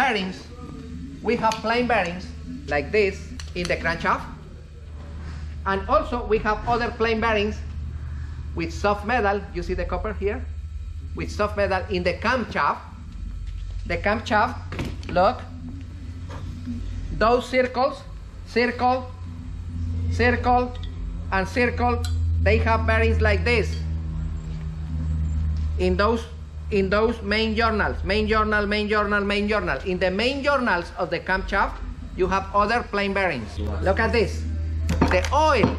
bearings, we have plain bearings like this in the crankshaft. And also we have other plain bearings with soft metal. You see the copper here? With soft metal in the camshaft. The camshaft, look. Those circles, circle, circle, and circle, they have bearings like this. In those in those main journals, main journal, main journal, main journal. In the main journals of the camshaft, you have other plain bearings. Look at this. The oil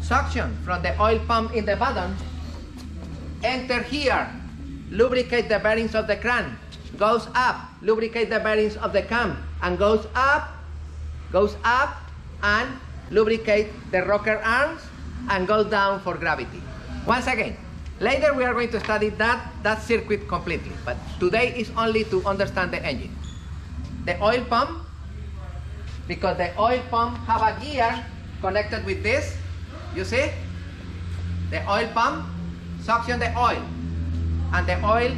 suction from the oil pump in the bottom enter here, lubricate the bearings of the crank, goes up, lubricate the bearings of the cam, and goes up, goes up, and lubricate the rocker arms, and goes down for gravity. Once again, later we are going to study that, that circuit completely, but today is only to understand the engine. The oil pump, because the oil pump have a gear connected with this, you see? The oil pump suction the oil, and the oil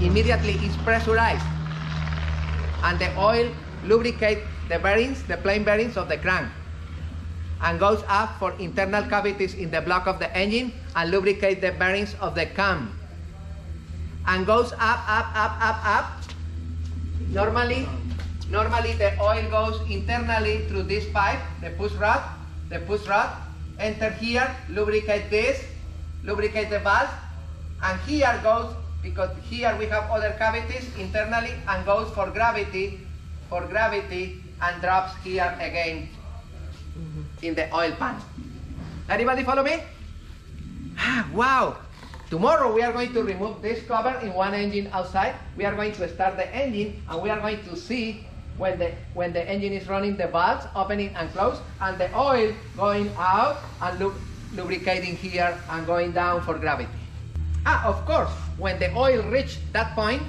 immediately is pressurized, and the oil lubricate the bearings, the plain bearings of the crank, and goes up for internal cavities in the block of the engine and lubricate the bearings of the cam, and goes up, up, up, up, up. Normally, normally the oil goes internally through this pipe, the push rod, the push rod, enter here, lubricate this, lubricate the valve, and here goes, because here we have other cavities internally, and goes for gravity, for gravity, and drops here again mm-hmm. in the oil pan. Anybody follow me? Wow! Tomorrow we are going to remove this cover in one engine outside. We are going to start the engine and we are going to see when the, when the engine is running the valves opening and close and the oil going out and lu lubricating here and going down for gravity. Ah, of course, when the oil reach that point,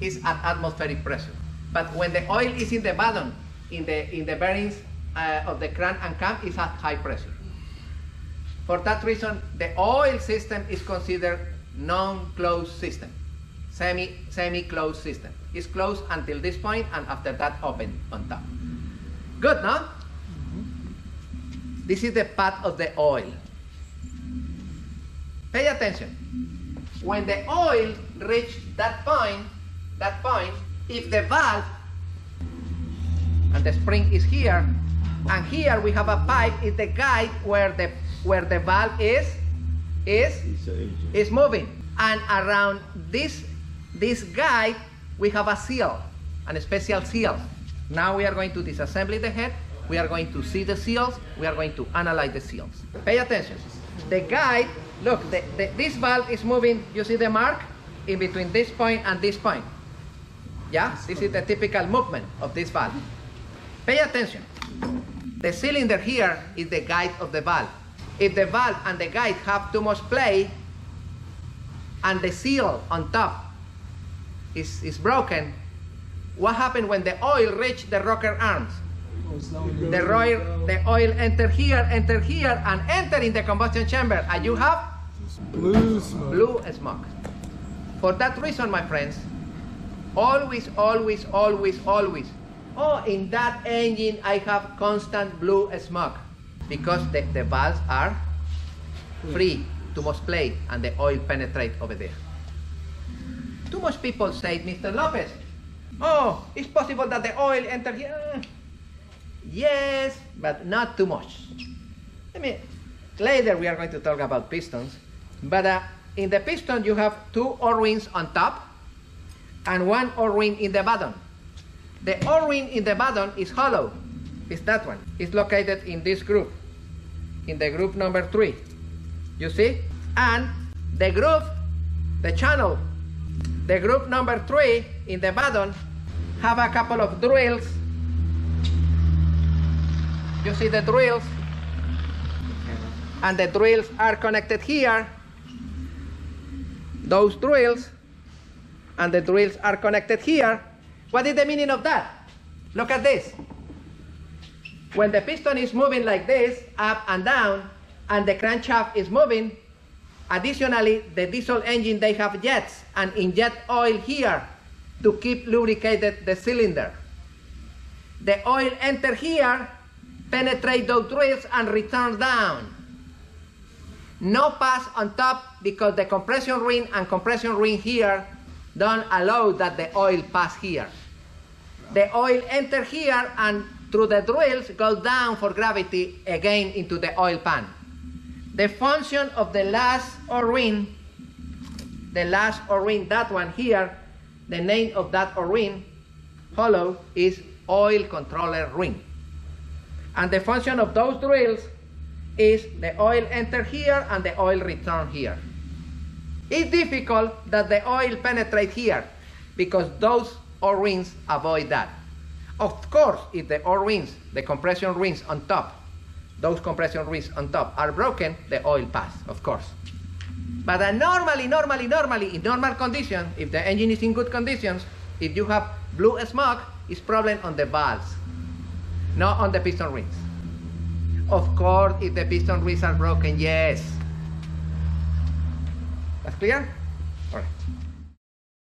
is at atmospheric pressure. But when the oil is in the bottom, in the, in the bearings uh, of the crank and cam, is at high pressure. For that reason, the oil system is considered non-closed system, semi, semi-closed system. It's closed until this point and after that open on top. Good, no? This is the path of the oil. Pay attention. When the oil reach that point, that point, if the valve and the spring is here, and here we have a pipe is the guide where the where the valve is is is moving, and around this this guide we have a seal, a special seal. Now we are going to disassemble the head. We are going to see the seals. We are going to analyze the seals. Pay attention. The guide, look, the, the, this valve is moving. You see the mark in between this point and this point. Yeah, this is the typical movement of this valve. Pay attention. The cylinder here is the guide of the valve. If the valve and the guide have too much play, and the seal on top is, is broken, what happened when the oil reach the rocker arms? The oil, the oil enter here, enter here, and enter in the combustion chamber, and you have Blue smoke. blue smoke. For that reason, my friends, always, always, always, always, oh, in that engine I have constant blue smoke because the, the valves are free, too much play, and the oil penetrate over there. Too much people say, Mr. Lopez, oh, it's possible that the oil enter here. Yes, but not too much. I mean, later we are going to talk about pistons, but uh, in the piston you have two O-rings on top and one O-ring in the bottom. The O-ring in the bottom is hollow. It's that one. It's located in this group, in the group number three. You see? And the group, the channel, the group number three in the bottom have a couple of drills. You see the drills? And the drills are connected here. Those drills and the drills are connected here. What is the meaning of that? Look at this. When the piston is moving like this, up and down, and the crankshaft is moving, additionally, the diesel engine, they have jets and inject oil here. to keep lubricated the cylinder. The oil enter here, penetrate those drills and return down. No pass on top because the compression ring and compression ring here don't allow that the oil pass here. The oil enter here and through the drills go down for gravity again into the oil pan. The function of the last O-ring, the last O-ring, that one here, the name of that O-ring, hollow, is oil controller ring. And the function of those drills is the oil enter here and the oil return here. It's difficult that the oil penetrate here because those O-rings avoid that. Of course, if the O-rings, the compression rings on top, those compression rings on top are broken, the oil pass, of course. But uh, normally, normally, normally, in normal condition, if the engine is in good conditions, if you have blue smoke, it's problem on the valves, not on the piston rings. Of course, if the piston rings are broken, yes. That's clear?